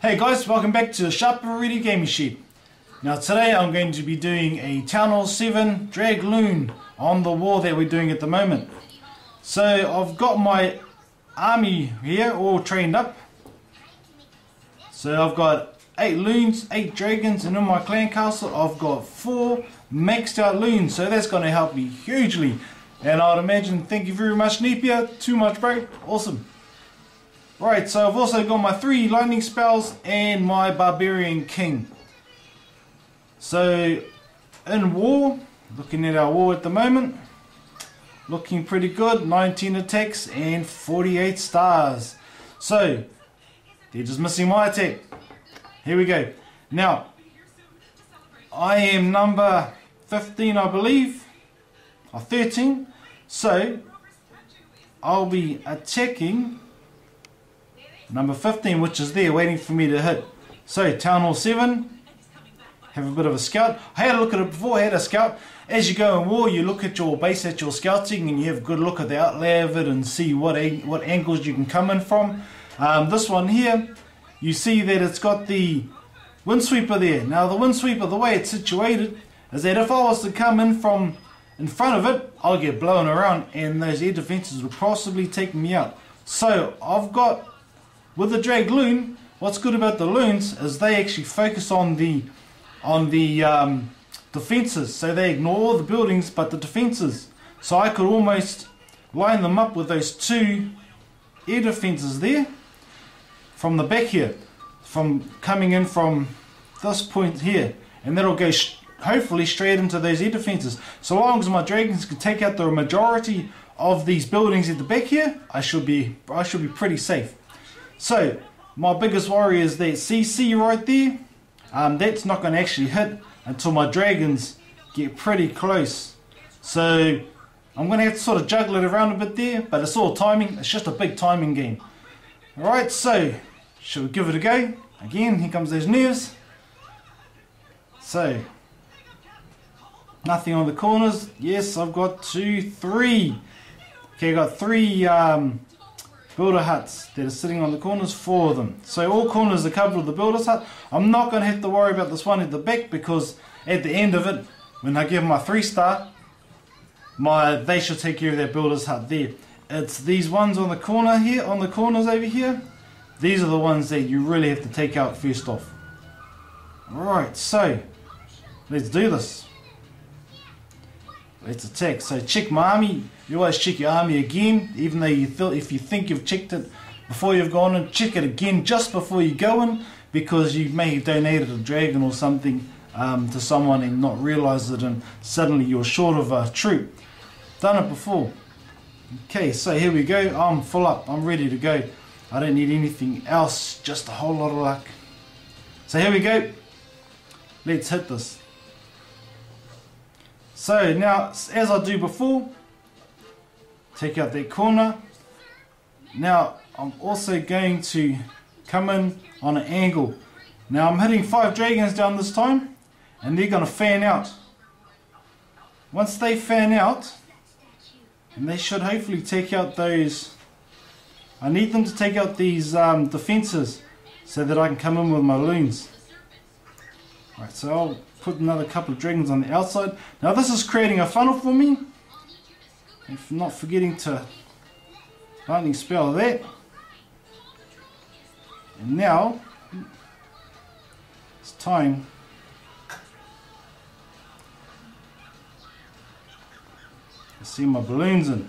Hey guys, welcome back to Sharp n Ready Gaming Shed. Now today I'm going to be doing a Town Hall 7 drag loon on the war that we're doing at the moment. So I've got my army here all trained up. So I've got 8 loons, 8 dragons and in my clan castle I've got 4 maxed out loons. So that's going to help me hugely. And I'd imagine, thank you very much Nepia, too much break, awesome. Right, so I've also got my three lightning spells and my barbarian king. So in war, looking at our war at the moment, looking pretty good, 19 attacks and 48 stars. So they're just missing my attack. Here we go. Now, I am number 15 I believe, or 13, so I'll be attacking number 15 which is there waiting for me to hit. So town hall 7 have a bit of a scout. I had a look at it before I had a scout. As you go in war you look at your base at your scouting and you have a good look at the outlay of it and see what what angles you can come in from. Um, this one here you see that it's got the windsweeper there. Now the windsweeper the way it's situated is that if I was to come in from in front of it I'll get blown around and those air defenses will possibly take me out. So I've got with the drag loon, what's good about the loons is they actually focus on the on the um, defences. So they ignore the buildings but the defences. So I could almost line them up with those two air defences there from the back here, from coming in from this point here, and that'll go hopefully straight into those air defences. So long as my dragons can take out the majority of these buildings at the back here, I should be I should be pretty safe. So, my biggest worry is that CC right there. Um, that's not going to actually hit until my dragons get pretty close. So, I'm going to have to sort of juggle it around a bit there, but it's all timing. It's just a big timing game. Alright, so, should we give it a go? Again, here comes those nerves. So, nothing on the corners. Yes, I've got two, three. Okay, I've got three um, builder huts that are sitting on the corners, four of them. So all corners are covered with the builder's hut. I'm not going to have to worry about this one at the back because at the end of it, when I give my three star, my they should take care of their builder's hut there. It's these ones on the corner here, on the corners over here. These are the ones that you really have to take out first off. Alright, so let's do this. Let's attack. So check my army. You always check your army again, even though you feel if you think you've checked it before you've gone in, check it again just before you go in, because you may have donated a dragon or something um, to someone and not realise it, and suddenly you're short of a troop. Done it before. Okay, so here we go. I'm full up. I'm ready to go. I don't need anything else, just a whole lot of luck. So here we go. Let's hit this. So now, as I do before, take out that corner. Now, I'm also going to come in on an angle. Now I'm hitting five dragons down this time, and they're going to fan out. Once they fan out, and they should hopefully take out those, I need them to take out these um, defences so that I can come in with my loons. Right, so I'll put another couple of dragons on the outside. Now this is creating a funnel for me. If not forgetting to lightning spell that. And now it's time to see my balloons in.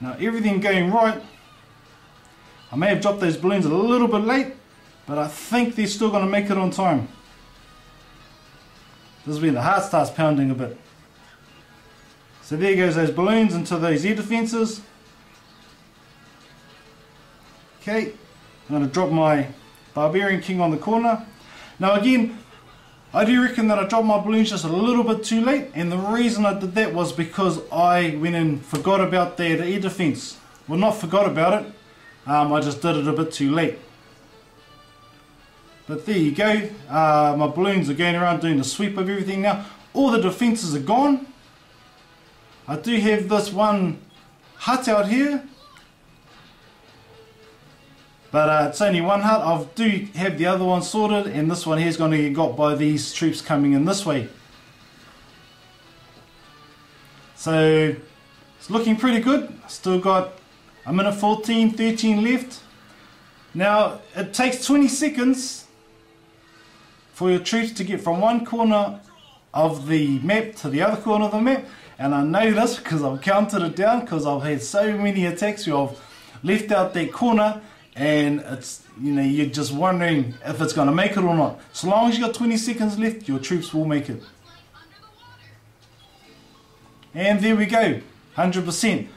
Now everything going right. I may have dropped those balloons a little bit late, but I think they're still going to make it on time. This is when the heart starts pounding a bit. So there goes those balloons into those air defences. Okay, I'm going to drop my Barbarian King on the corner. Now again, I do reckon that I dropped my balloons just a little bit too late and the reason I did that was because I went and forgot about that air defense. Well not forgot about it, um, I just did it a bit too late. But there you go. Uh, my balloons are going around doing the sweep of everything now. All the defences are gone. I do have this one hut out here. But uh, it's only one hut. I do have the other one sorted, and this one here is going to get got by these troops coming in this way. So it's looking pretty good. Still got a minute 14, 13 left. Now it takes 20 seconds for your troops to get from one corner of the map to the other corner of the map. And I know this because I've counted it down because I've had so many attacks where I've left out that corner and it's you know you're just wondering if it's going to make it or not. So long as you got 20 seconds left, your troops will make it. And there we go, 100%.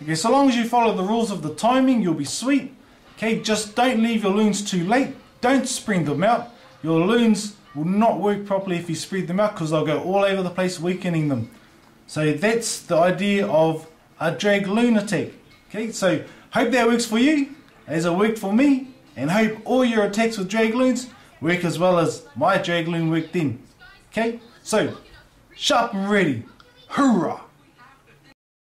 Okay, so long as you follow the rules of the timing, you'll be sweet. Okay, just don't leave your loons too late. Don't spread them out. Your loons will not work properly if you spread them out because they'll go all over the place, weakening them. So that's the idea of a drag loon attack. Okay, so hope that works for you, as it worked for me, and hope all your attacks with drag loons work as well as my drag loon worked then. Okay, so sharp and ready. Hoorah!